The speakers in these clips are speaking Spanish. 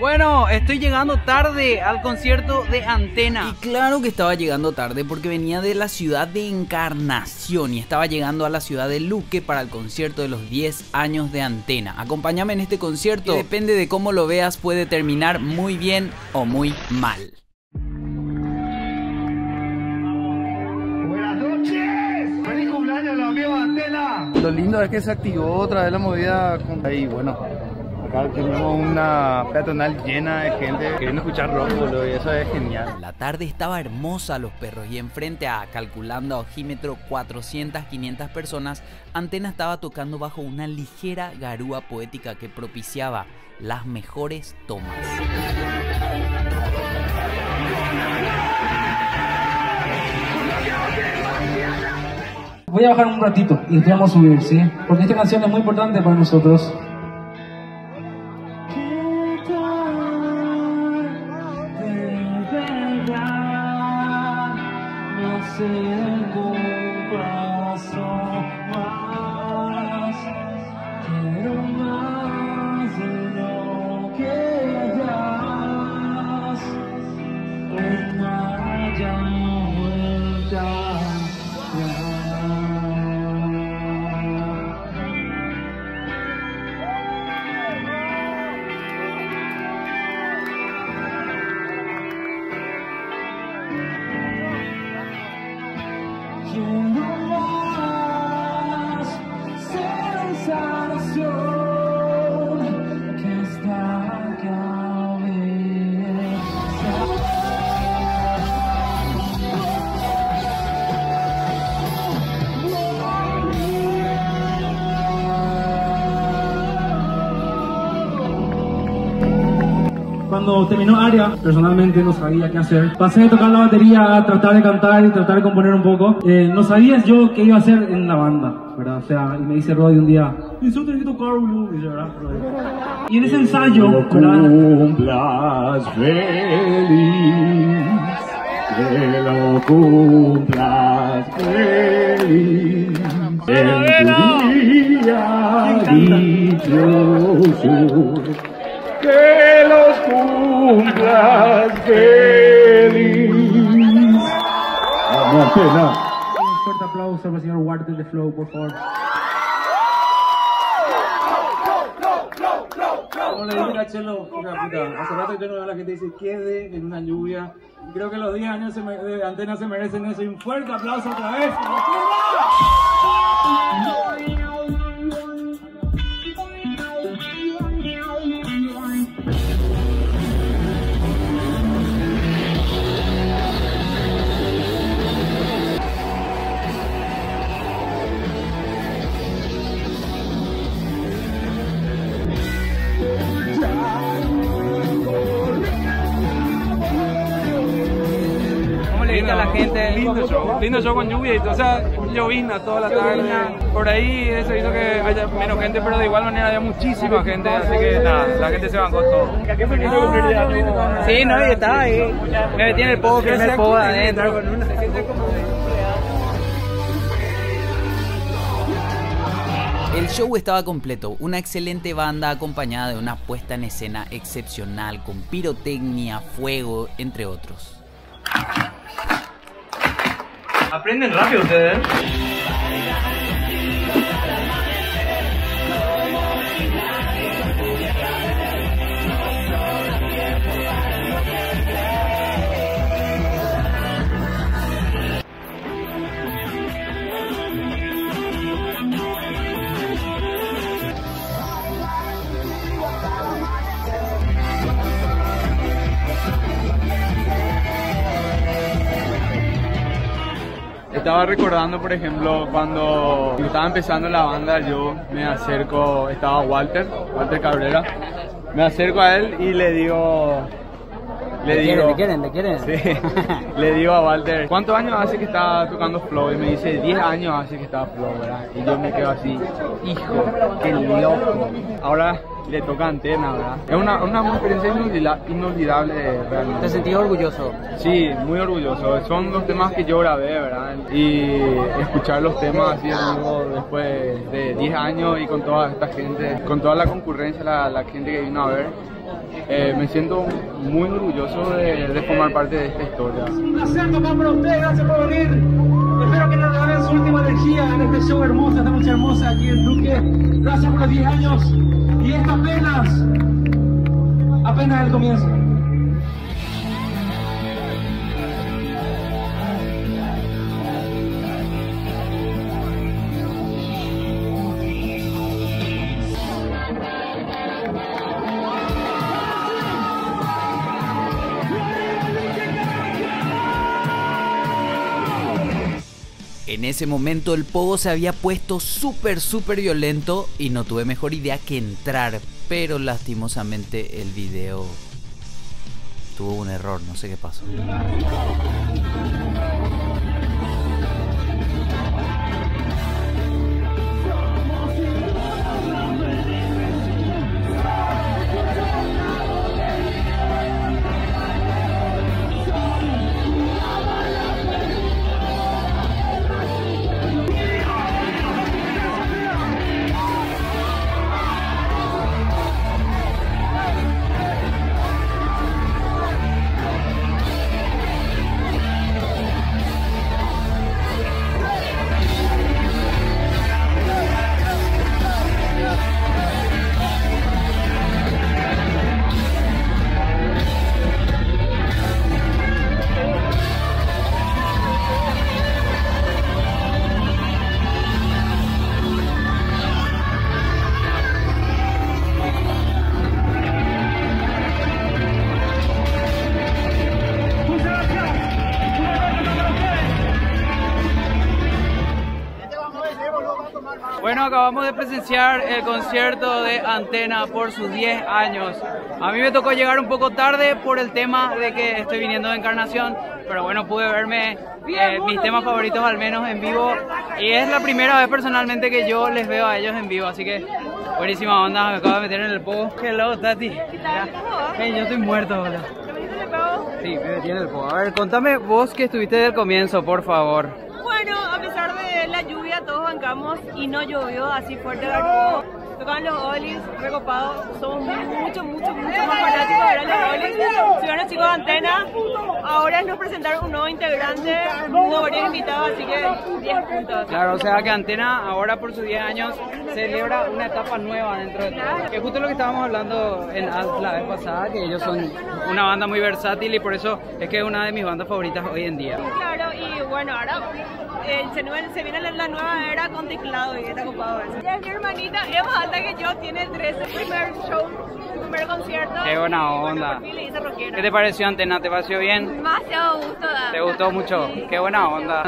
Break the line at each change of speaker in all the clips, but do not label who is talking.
Bueno, estoy llegando tarde al concierto de Antena.
Y claro que estaba llegando tarde porque venía de la ciudad de Encarnación y estaba llegando a la ciudad de Luque para el concierto de los 10 años de Antena. Acompáñame en este concierto, que depende de cómo lo veas, puede terminar muy bien o muy mal.
Buenas noches, feliz cumpleaños los amigos de Antena.
Lo lindo es que se activó otra vez la movida con- ahí, bueno. Acá tenemos una peatonal llena de gente queriendo escuchar rock, boludo, y eso es genial.
La tarde estaba hermosa los perros y enfrente a, calculando a ojímetro, 400, 500 personas, Antena estaba tocando bajo una ligera garúa poética que propiciaba las mejores tomas.
Voy a bajar un ratito y después vamos a subir, ¿sí? Porque esta canción es muy importante para nosotros. Cuando terminó Aria, personalmente no sabía qué hacer. Pasé de tocar la batería a tratar de cantar y tratar de componer un poco. Eh, no sabía yo qué iba a hacer en la banda, ¿verdad? O sea, y me dice Roddy un día, y yo tengo que tocar, boludo", y en ese ensayo,
feliz, que lo cumplas feliz. En tu día dichoso, que los cumplas feliz. Antena.
Un fuerte aplauso para el señor Walter de Flow, por favor. Como le dije a Chelo, hija puta, hace rato que no veo a la gente dice quede en una lluvia. Creo que los 10 años se me- de antena se merecen eso. Y un fuerte aplauso otra vez.
¿Cómo le grita a la gente?
Lindo show, lindo show con lluvia, y todo, o sea, llovina toda la tarde. Por ahí eso hizo que haya menos gente, pero de igual manera había muchísima gente, así que nada, la gente se bancó todo.
Sí, no, y estaba ahí. Me metí en el pogo, primer pogo adentro.
El show estaba completo, una excelente banda acompañada de una puesta en escena excepcional con pirotecnia, fuego, entre otros.
Aprenden rápido ustedes. Estaba recordando, por ejemplo, cuando estaba empezando la banda, yo me acerco, estaba Walter, Walter Cabrera, me acerco a él y le digo, le digo,
¿Te quieren? ¿Te quieren?
Sí. Le digo a Walter, ¿cuántos años hace que está tocando Flow? Y me dice, 10 años hace que está Flow, ¿verdad? Y yo me quedo así, hijo, qué loco. Ahora le toca antena, ¿verdad? Es una, una experiencia inolvida- inolvidable realmente.
¿Te sentís orgulloso?
Sí, muy orgulloso. Son los temas que yo grabé, ¿verdad? Y escuchar los temas así vivo después de 10 años y con toda esta gente, con toda la concurrencia, la, la gente que vino a ver, eh, me siento muy orgulloso de, de formar parte de esta historia.
Un placer tocar para ustedes, gracias por venir. Espero que nos regalen su última energía en este show hermoso, esta noche hermosa aquí en Duque. Gracias por los 10 años y esto apenas, apenas el comienzo.
En ese momento el pogo se había puesto súper, súper violento y no tuve mejor idea que entrar. Pero lastimosamente el video tuvo un error, no sé qué pasó.
Acabamos de presenciar el concierto de Antena por sus 10 años. A mí me tocó llegar un poco tarde por el tema de que estoy viniendo de Encarnación, pero bueno, pude verme eh, mis temas favoritos al menos en vivo y es la primera vez personalmente que yo les veo a ellos en vivo, así que buenísima onda, me acabo de meter en el pogo. Hello, Tati.
¿Qué tal?
Hey, yo estoy muerto, boludo. Sí, me metí en el pogo. A ver, contame vos que estuviste desde el comienzo, por favor.
Bueno, a pesar de la y no llovió así fuerte juego. Tocaban los olis, recopados, somos mucho, mucho, mucho más fanáticos de los olis. Los chicos antena, ahora nos presentaron un nuevo integrante, hubo varios invitados, así que 10 puntos.
Claro, o sea que Antena ahora por sus 10 años celebra una etapa nueva dentro de todo. Que justo lo que estábamos hablando en la vez pasada, que ellos son una banda muy versátil y por eso es que es una de mis bandas favoritas hoy en día.
Claro, y bueno, ahora eh, se, se viene la, la nueva era con teclado y está copado eso. Mi hermanita, es más alta que yo, tiene 13, primer show, primer concierto.
Qué buena
Y, bueno,
onda.
por fin le hice rockera.
¿Qué te pareció Antena? ¿Te pareció bien?
Demasiado gusto da.
¿Te gustó mucho? Qué buena onda.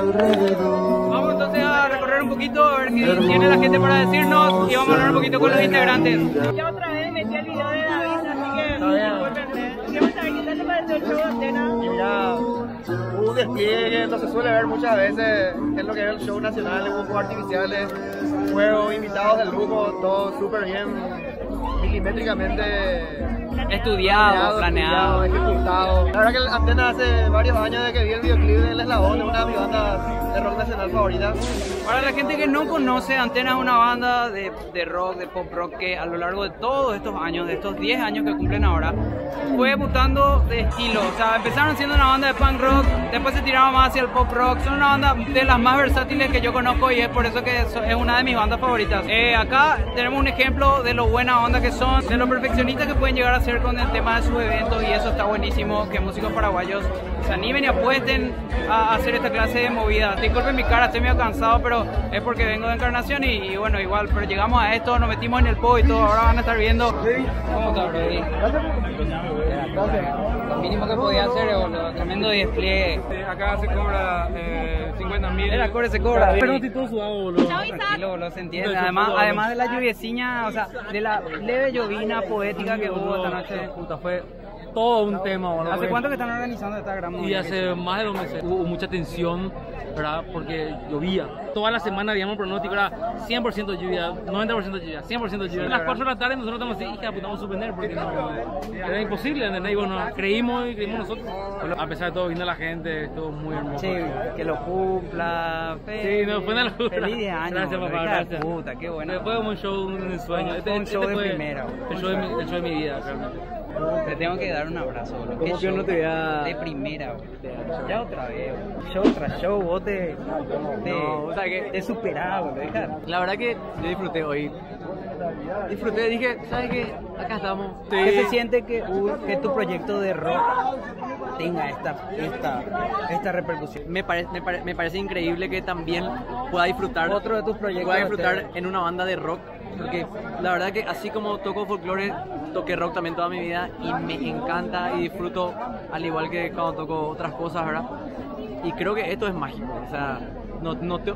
Vamos entonces a recorrer un poquito, a ver qué tiene la gente para decirnos y vamos a hablar un poquito con los integrantes.
Ya otra vez metí el video de David, así que discúlpenme. Queremos saber qué tal te pareció el show de Antena.
Mira, hubo un despliegue que no se suele ver muchas veces en lo que es el show nacional, hubo fuegos artificiales, fuegos invitados del grupo, todo súper bien, milimétricamente
Estudiado, planeado.
ejecutado. La verdad que Antena hace varios años de que vi el videoclip del Eslabón, de una de mis bandas de rock nacional favoritas.
Para la gente que no conoce, Antena es una banda de, de rock, de pop rock que a lo largo de todos estos años, de estos 10 años que cumplen ahora, fue mutando de estilo. O sea, empezaron siendo una banda de punk rock, después se tiraron más hacia el pop rock. Son una banda de las más versátiles que yo conozco y es por eso que es una de mis bandas favoritas. Eh, acá tenemos un ejemplo de lo buena onda que son, de lo perfeccionistas que pueden llegar a ser con el tema de sus eventos y eso está buenísimo, que músicos paraguayos se animen y apuesten a hacer esta clase de movidas. Disculpen mi cara, estoy medio cansado, pero es porque vengo de Encarnación y, y bueno, igual, pero llegamos a esto, nos metimos en el po y todo, ahora van a estar viendo cómo está, Brody. Lo mínimo que podía hacer, boludo, tremendo despliegue.
Acá se cobra 50 mil.
El acorde se cobra.
Pero estoy todo sudado, boludo.
Tranquilo, boludo, se entiende. Además, además de la lluvieciña, o sea, de la leve llovina poética que hubo esta noche.
Puta, fue todo un tema, boludo.
¿Hace cuánto que están organizando esta gran
Y hace más de dos meses hubo mucha tensión, ¿verdad? Porque llovía. toda la semana habíamos pronóstico, era 100% lluvia, 90% lluvia, 100% lluvia. A las 4 de la tarde nosotros estamos así, hija, pues vamos a suspender porque no, era imposible, ¿entendés? Y bueno, creímos y creímos nosotros. A pesar de todo, vino la gente, estuvo muy hermoso.
Sí, que lo cumpla.
Sí, no, fue una locura.
Feliz de año.
Gracias, papá, gracias.
Puta, qué bueno.
Fue como un show, un sueño. Este,
un show de
fue
primera,
El show de, mi, el show de mi vida, realmente.
Te tengo que dar un abrazo, boludo.
¿Cómo
Qué
que
show
no te voy a-
De primera, boludo. Ya otra vez, boludo. Show tras show, vos te. te
No, o sea que-
Te boludo. deja.
La verdad que yo disfruté hoy. Disfruté, dije, ¿sabes qué? Acá estamos.
¿Qué se siente que, u- que tu proyecto de rock tenga esta, esta, esta repercusión?
Me, pare- me, pare- me parece increíble que también pueda disfrutar
Otro de tus proyectos
pueda disfrutar en una banda de rock porque la verdad que así como toco folclore toqué rock también toda mi vida y me encanta y disfruto al igual que cuando toco otras cosas verdad y creo que esto es mágico o sea no, no te,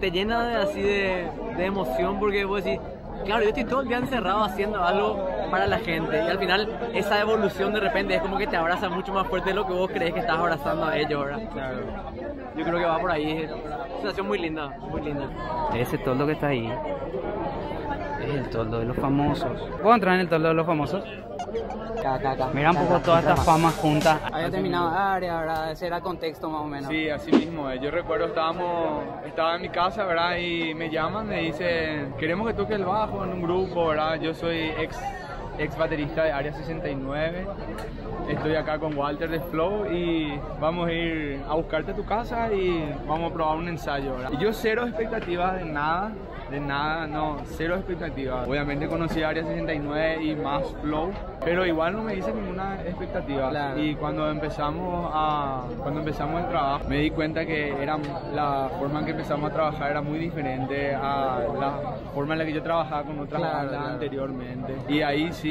te llena de, así de, de emoción porque vos decís claro yo estoy todo el día encerrado haciendo algo para la gente y al final esa evolución de repente es como que te abraza mucho más fuerte de lo que vos crees que estás abrazando a ellos ¿verdad? yo creo que va por ahí es una sensación muy linda muy linda.
Ese toldo que está ahí el toldo de los famosos. ¿Puedo entrar en el toldo de los famosos? Mira un poco todas estas famas juntas. Había terminado área, ¿verdad? Ese era el contexto más o menos.
Sí, así mismo. eh. Yo recuerdo estábamos, estaba en mi casa, ¿verdad? Y me llaman, me dicen, queremos que toque el bajo en un grupo, ¿verdad? Yo soy ex, ex baterista de Área 69. Estoy acá con Walter de Flow y vamos a ir a buscarte a tu casa y vamos a probar un ensayo, ¿verdad? Yo cero expectativas de nada, de nada, no, cero expectativas. Obviamente conocí Área 69 y más Flow, pero igual no me hice ninguna expectativa.
Claro.
Y cuando empezamos a cuando empezamos el trabajo me di cuenta que era la forma en que empezamos a trabajar era muy diferente a la forma en la que yo trabajaba con otras
Claro,
bandas
claro.
anteriormente y ahí sí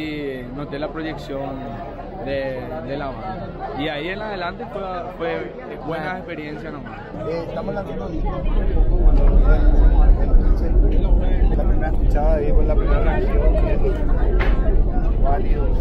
noté la proyección de, de la banda y ahí en adelante fue, fue buena experiencia nomás
estamos lanzando discos un poco, bueno, el, el 15, la primera escuchada ahí fue la primera canción, válidos.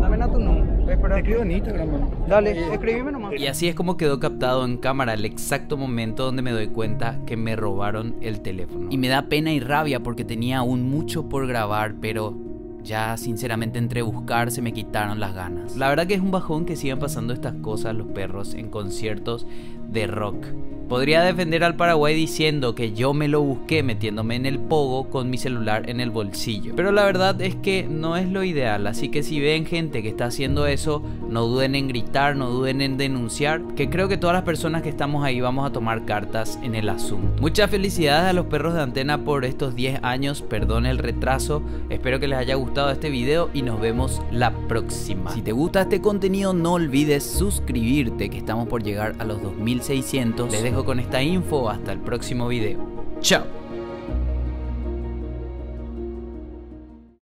Dame a tu número. Espera.
Escribo en Instagram.
Dale, escribime nomás.
Y así es como quedó captado en cámara el exacto momento donde me doy cuenta que me robaron el teléfono. Y me da pena y rabia porque tenía aún mucho por grabar, pero ya sinceramente entre buscar se me quitaron las ganas. La verdad que es un bajón que sigan pasando estas cosas los perros en conciertos de rock. Podría defender al Paraguay diciendo que yo me lo busqué metiéndome en el pogo con mi celular en el bolsillo. Pero la verdad es que no es lo ideal, así que si ven gente que está haciendo eso, no duden en gritar, no duden en denunciar, que creo que todas las personas que estamos ahí vamos a tomar cartas en el asunto. Muchas felicidades a los perros de antena por estos 10 años, perdón el retraso, espero que les haya gustado este video y nos vemos la próxima. Si te gusta este contenido no olvides suscribirte que estamos por llegar a los 2600. Les con esta info hasta el próximo video. Chao.